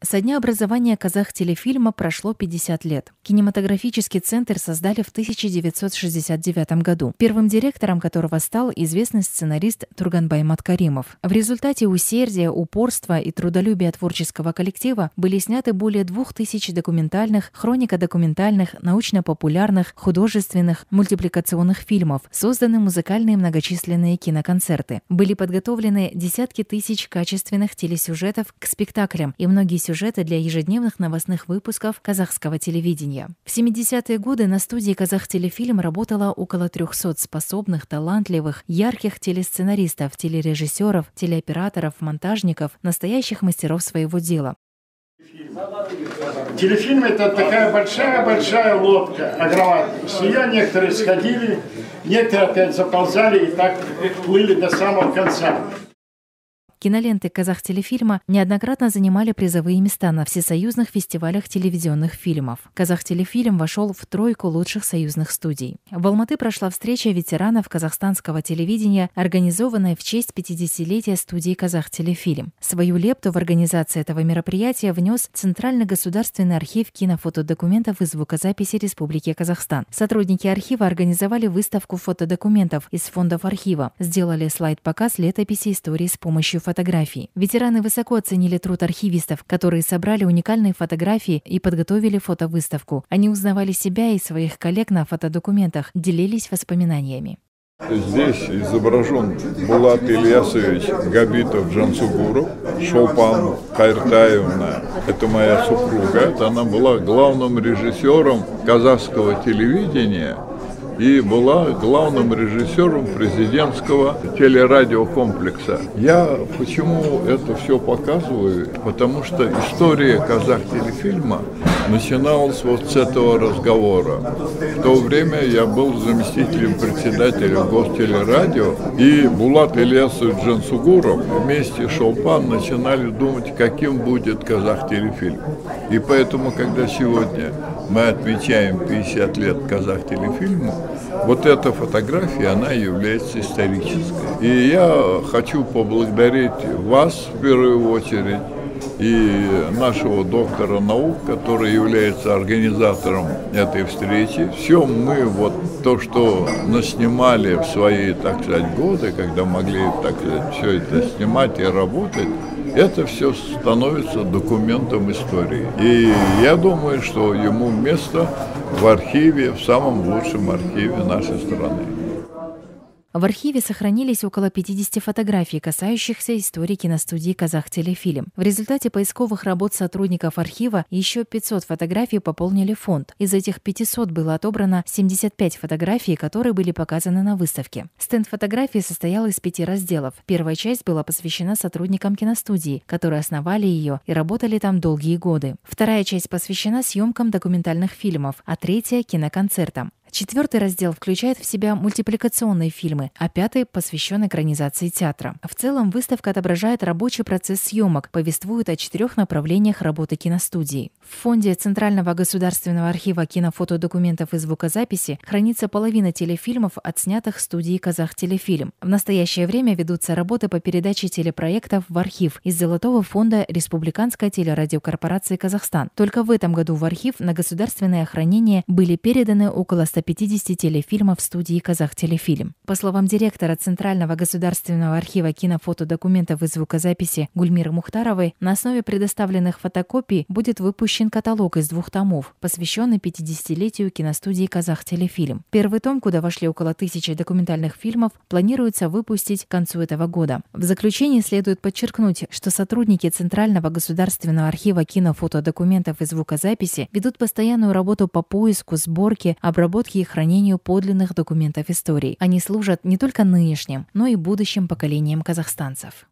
Со дня образования казах-телефильма прошло 50 лет. Кинематографический центр создали в 1969 году, первым директором которого стал известный сценарист Турганбай Маткаримов. В результате усердия, упорства и трудолюбия творческого коллектива были сняты более двух тысяч документальных, хронико-документальных, научно-популярных, художественных, мультипликационных фильмов, созданы музыкальные многочисленные киноконцерты. Были подготовлены десятки тысяч качественных телесюжетов к спектаклям и многие сюжеты для ежедневных новостных выпусков казахского телевидения. В 70-е годы на студии «Казахтелефильм» работало около 300 способных, талантливых, ярких телесценаристов, телережиссеров, телеоператоров, монтажников, настоящих мастеров своего дела. Телефильм это такая большая-большая лодка, огромная. С нее некоторые сходили, некоторые опять заползали и так плыли до самого конца. Киноленты казахтелефильма неоднократно занимали призовые места на всесоюзных фестивалях телевизионных фильмов. Казахтелефильм вошел в тройку лучших союзных студий. В Алматы прошла встреча ветеранов казахстанского телевидения, организованная в честь 50-летия студии Казахтелефильм. Свою лепту в организации этого мероприятия внес Центральный государственный архив кинофотодокументов и звукозаписи Республики Казахстан. Сотрудники архива организовали выставку фотодокументов из фондов архива, сделали слайд-показ летописи истории с помощью фотографий. Ветераны высоко оценили труд архивистов, которые собрали уникальные фотографии и подготовили фотовыставку. Они узнавали себя и своих коллег на фотодокументах, делились воспоминаниями. Здесь изображен Булат Ильясович Габитов Джансугуров, Шопан Кайтаевна. Это моя супруга. Она была главным режиссером казахского телевидения и была главным режиссером президентского телерадиокомплекса. Я почему это все показываю? Потому что история казах телефильма начиналась вот с этого разговора. В то время я был заместителем председателя Гостелерадио, и Булат Ильясович Джансугуров вместе с Шолпан начинали думать, каким будет казах телефильм. И поэтому, когда сегодня мы отмечаем 50 лет казах телефильму, вот эта фотография, она является исторической. И я хочу поблагодарить вас в первую очередь и нашего доктора наук, который является организатором этой встречи. Все мы, вот то, что наснимали в свои, так сказать, годы, когда могли, так сказать, все это снимать и работать, это все становится документом истории. И я думаю, что ему место в архиве, в самом лучшем архиве нашей страны. В архиве сохранились около 50 фотографий, касающихся истории киностудии «Казах Телефильм». В результате поисковых работ сотрудников архива еще 500 фотографий пополнили фонд. Из этих 500 было отобрано 75 фотографий, которые были показаны на выставке. Стенд фотографий состоял из пяти разделов. Первая часть была посвящена сотрудникам киностудии, которые основали ее и работали там долгие годы. Вторая часть посвящена съемкам документальных фильмов, а третья – киноконцертам. Четвертый раздел включает в себя мультипликационные фильмы, а пятый посвящен экранизации театра. В целом выставка отображает рабочий процесс съемок, повествует о четырех направлениях работы киностудии. В фонде Центрального государственного архива кинофотодокументов и звукозаписи хранится половина телефильмов, отснятых студией «Казах Телефильм». В настоящее время ведутся работы по передаче телепроектов в архив из Золотого фонда Республиканской телерадиокорпорации Казахстан. Только в этом году в архив на государственное хранение были переданы около 100 150 телефильмов студии «Казах Телефильм». По словам директора Центрального государственного архива кинофотодокументов и звукозаписи Гульмиры Мухтаровой, на основе предоставленных фотокопий будет выпущен каталог из двух томов, посвященный 50-летию киностудии «Казах Телефильм». Первый том, куда вошли около тысячи документальных фильмов, планируется выпустить к концу этого года. В заключение следует подчеркнуть, что сотрудники Центрального государственного архива кинофотодокументов и звукозаписи ведут постоянную работу по поиску, сборке, обработке обработке и хранению подлинных документов истории. Они служат не только нынешним, но и будущим поколениям казахстанцев.